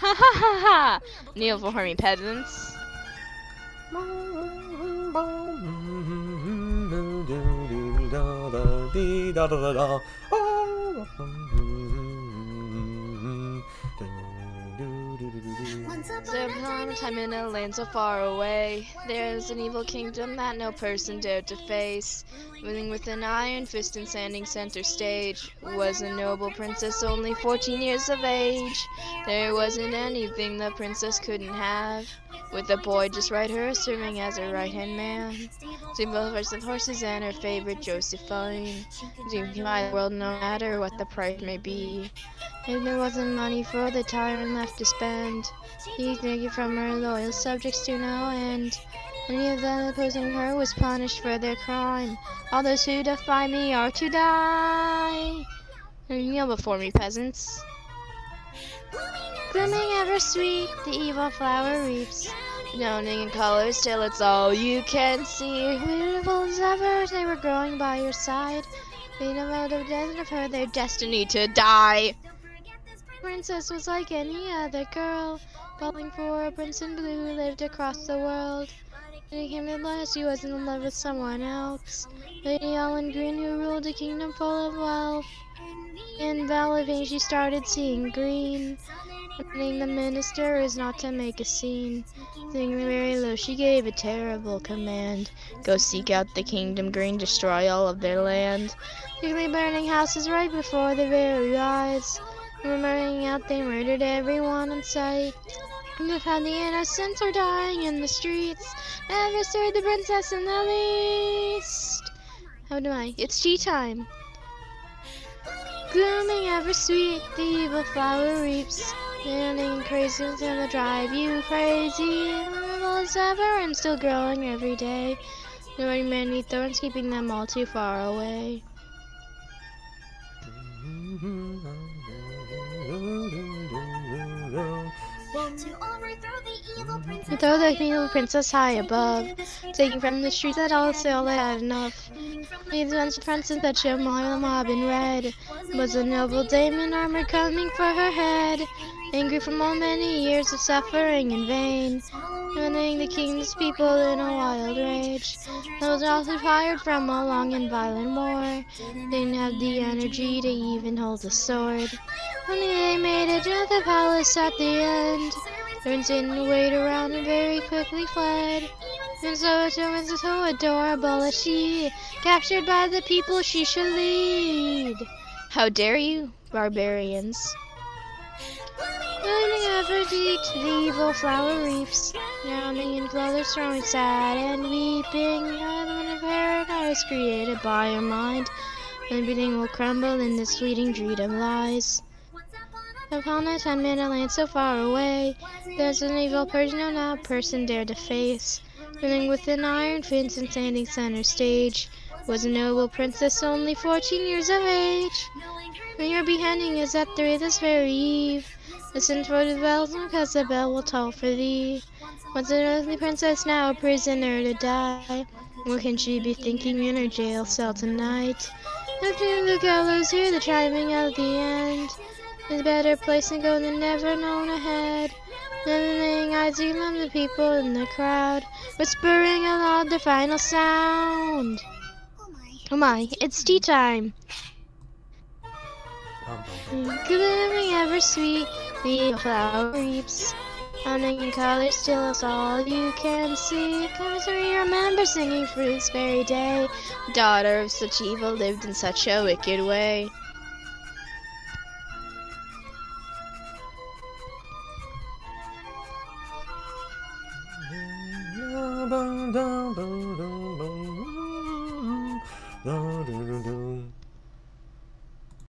Ha ha ha ha! Kneel for me, peasants. Upon a time in a land so far away, there is an evil kingdom that no person dared to face. Ruling with an iron fist and standing center stage was a noble princess only 14 years of age. There wasn't anything the princess couldn't have, with a boy just right her serving as her right hand man. She of horses and her favorite Josephine. Buy the world no matter what the price may be. If there wasn't money for the tyrant left to spend, he took it from her loyal subjects to no end. Any of them opposing her was punished for their crime. All those who defy me are to die. Kneel before me, peasants. Blooming ever sweet, the evil flower reaps. Downing in colors till it's all you can see. Beautiful as ever, they were growing by your side. They know the death of her, their destiny to die. Princess was like any other girl, falling for a prince in blue who lived across the world. When it came at last, she was in love with someone else. Lady Ellen Green, who ruled a kingdom full of wealth. In Valivine, she started seeing green. Warning the minister is not to make a scene. Singing very low, she gave a terrible command. Go seek out the kingdom green, destroy all of their land. Quickly burning houses right before their very eyes. Remembering out, they murdered everyone in sight. And Look how the innocents are dying in the streets. Never stirred the princess in the least. How do I? It's tea time. Blooming ever sweet, the evil flower reaps. Standing crazy until the drive you crazy. As ever and still growing every day. Knowing many thorns keeping them all too far away. We throw the evil princess high above, taking from the streets that all they had enough. These mentioned princes that show more the mob in red, was a noble dame in armor coming for her head, angry from all many years of suffering in vain, running the king's people in a wild rage. Those also fired from a long and violent war, didn't have the energy to even hold a sword. Only they made it to the palace at the end. Turns didn't wait around and very quickly fled. And so it was so adorable as she, captured by the people she should lead. How dare you, barbarians? Learning ever deep to the evil flower reaps, drowning in clothes throwing sad and weeping. Heaven of paradise created by your mind, everything will crumble in this fleeting dream of lies. Upon a ten minute land so far away, there's an evil person no not person dare to face. Running with an iron fence and standing center stage was a noble princess only fourteen years of age. When your beheading is at three this very eve, listen for the bells because the bell will toll for thee. Once an earthly princess, now a prisoner to die. What can she be thinking in her jail cell tonight? After the gallows, hear the chiming of the end. There's a better place to go than never known ahead. Limiting eyes among the people in the crowd, whispering aloud the final sound. Oh my, it's tea time. Glimmering ever sweet, the flower reaps. Sounding in colors still is all you can see. Comes we remember singing this very day. Daughter of such evil lived in such a wicked way.